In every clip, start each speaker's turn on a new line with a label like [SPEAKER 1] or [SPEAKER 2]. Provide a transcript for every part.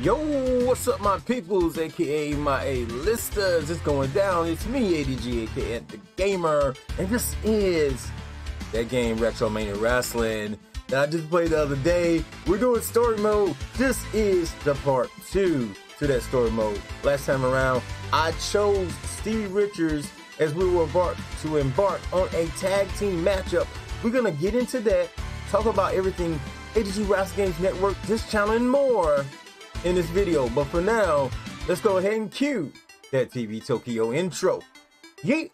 [SPEAKER 1] Yo, what's up, my peoples, aka my A-listers? It's going down. It's me, ADG, aka the Gamer, and this is that game RetroMania Wrestling that I just played the other day. We're doing story mode. This is the part two to that story mode. Last time around, I chose Stevie Richards as we were about to embark on a tag team matchup. We're gonna get into that, talk about everything ADG Wrestling Games Network, this channel, and more in this video. But for now, let's go ahead and cue that TV Tokyo intro. Yeet!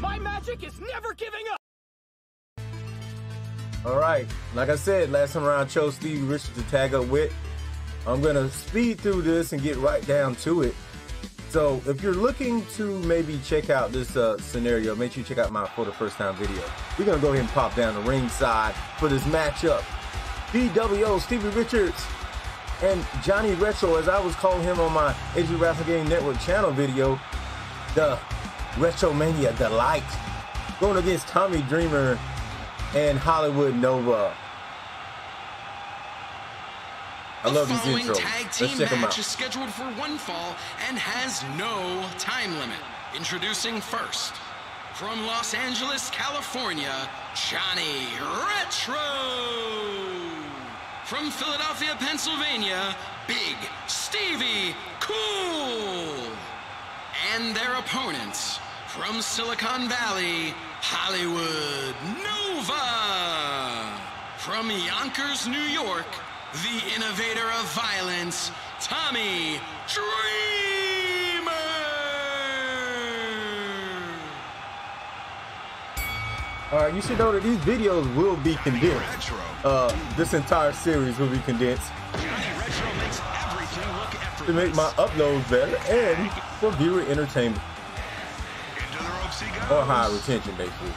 [SPEAKER 2] My magic is never giving up!
[SPEAKER 1] Alright, like I said, last time around I chose Steve Richards to tag up with. I'm gonna speed through this and get right down to it. So if you're looking to maybe check out this uh, scenario, make sure you check out my for the first time video. We're gonna go ahead and pop down the ringside for this matchup. BWO Stevie Richards and Johnny Retro, as I was calling him on my ADG Wrestling Game Network channel video, the Retromania Delight, going against Tommy Dreamer and Hollywood Nova. I love
[SPEAKER 3] the
[SPEAKER 1] these
[SPEAKER 3] following
[SPEAKER 1] intros.
[SPEAKER 3] tag team
[SPEAKER 1] Let's check
[SPEAKER 3] match
[SPEAKER 1] out.
[SPEAKER 3] is scheduled for one fall and has no time limit. Introducing first, from Los Angeles, California, Johnny Retro. From Philadelphia, Pennsylvania, Big Stevie Cool. And their opponents, from Silicon Valley, Hollywood Nova. From Yonkers, New York, the innovator of violence, Tommy Dreamer.
[SPEAKER 1] All right, you should know that these videos will be condensed. Uh, this entire series will be condensed to make my uploads better and for viewer entertainment or high retention, basically.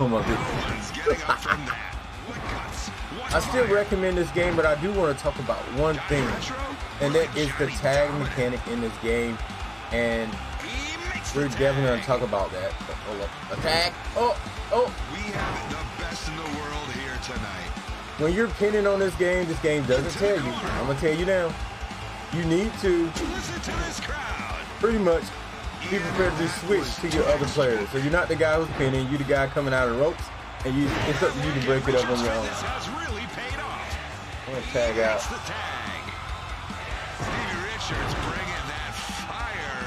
[SPEAKER 1] Oh my goodness. I still recommend this game, but I do want to talk about one thing, and that is the tag mechanic in this game. And we're definitely going to talk about that. Hold up. Attack. Oh, oh.
[SPEAKER 4] We have the best in the world here tonight.
[SPEAKER 1] When you're pinning on this game, this game doesn't tell you. I'm going to tell you now. You need to
[SPEAKER 4] Listen to this crowd.
[SPEAKER 1] pretty much be prepared to switch to your other players. So you're not the guy who's pinning, you're the guy coming out of the ropes, and you it's up to you to break it up on your own.
[SPEAKER 4] Really paid off.
[SPEAKER 1] I'm to tag out.
[SPEAKER 4] The tag. Stevie Richards bringing that fire.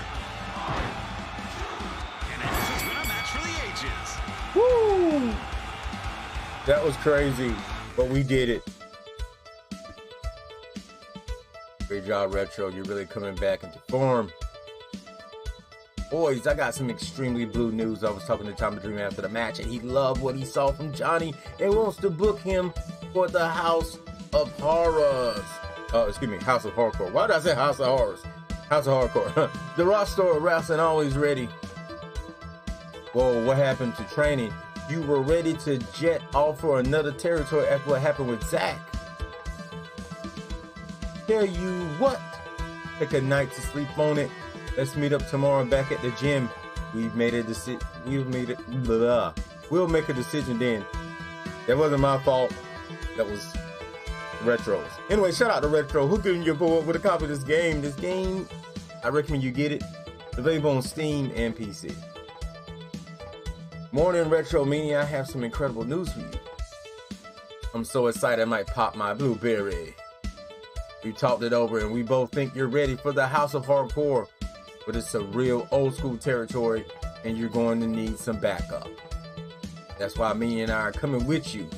[SPEAKER 4] And this has been a match for the ages.
[SPEAKER 1] Woo! That was crazy, but we did it. Great job, Retro. You're really coming back into form. Boys, I got some extremely blue news. I was talking to Tommy Dreamer after the match, and he loved what he saw from Johnny and wants to book him for the House of Horrors. Oh, excuse me, House of Hardcore. Why did I say House of Horrors? House of Hardcore. the roster of wrestling always ready. Whoa, what happened to training? You were ready to jet off for another territory after what happened with Zach. Tell you what, take a night to sleep on it. Let's meet up tomorrow back at the gym. We've made a decision. We've made it. Blah. We'll make a decision then. That wasn't my fault. That was Retro's. Anyway, shout out to Retro. Who you board with a copy of this game? This game, I recommend you get it. Available on Steam and PC. Morning Retro Mania, I have some incredible news for you. I'm so excited I might pop my blueberry. We talked it over and we both think you're ready for the House of Hardcore, but it's a real old school territory and you're going to need some backup. That's why me and I are coming with you.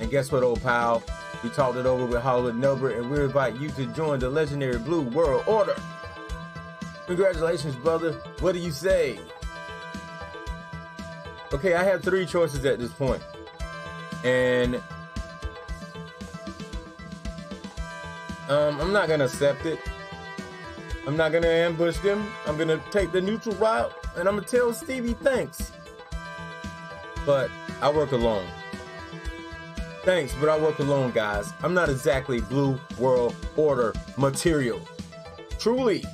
[SPEAKER 1] And guess what, old pal? We talked it over with Hollywood Nova and we invite you to join the legendary Blue World Order. Congratulations, brother. What do you say? Okay, I have three choices at this point. And um, I'm not gonna accept it. I'm not gonna ambush them. I'm gonna take the neutral route and I'm gonna tell Stevie thanks. But I work alone. Thanks, but I work alone, guys. I'm not exactly Blue World Order material. Truly,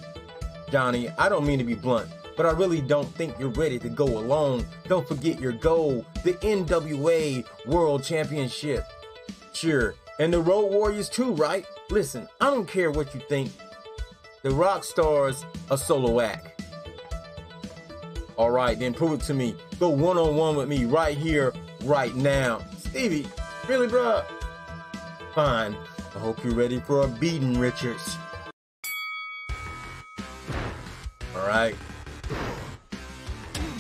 [SPEAKER 1] Johnny, I don't mean to be blunt, but I really don't think you're ready to go alone. Don't forget your goal, the NWA World Championship. Sure, and the Road Warriors too, right? Listen, I don't care what you think. The rock stars are solo act. All right, then prove it to me. Go one on one with me right here, right now. Stevie, really, bruh? Fine. I hope you're ready for a beating, Richards. All right.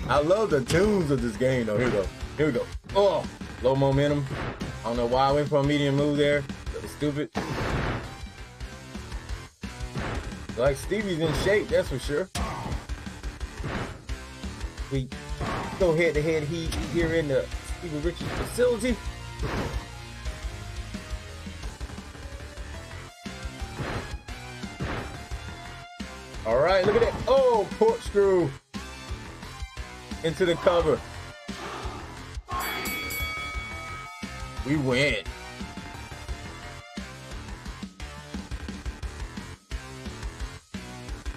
[SPEAKER 1] I love the tunes of this game, though. Here we go. Here we go. Oh, low momentum. I don't know why I went for a medium move there. That was stupid. Like Stevie's in shape, that's for sure. We go head to head heat here in the Stevie Richards facility. All right, look at that. Oh, corkscrew into the cover. We win.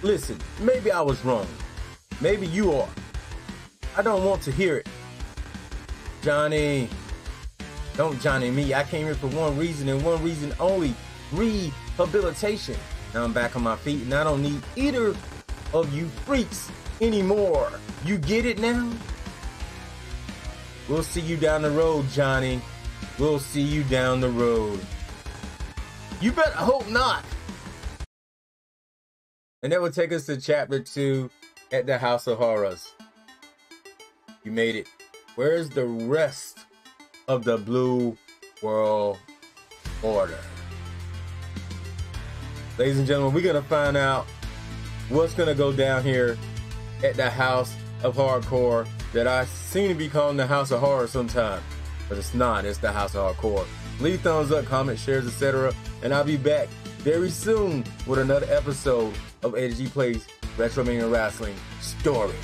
[SPEAKER 1] Listen, maybe I was wrong. Maybe you are. I don't want to hear it. Johnny, don't Johnny me. I came here for one reason and one reason only rehabilitation. Now I'm back on my feet and I don't need either of you freaks anymore. You get it now? We'll see you down the road, Johnny. We'll see you down the road. You better hope not. And that will take us to chapter two at the House of Horrors. You made it. Where's the rest of the Blue World Order? Ladies and gentlemen, we're going to find out what's going to go down here at the House of Hardcore that I seem to be calling the House of Horror sometimes, but it's not. It's the House of Hardcore. Leave thumbs up, comment, shares, etc. And I'll be back very soon with another episode of ADG Plays RetroMania Wrestling Story.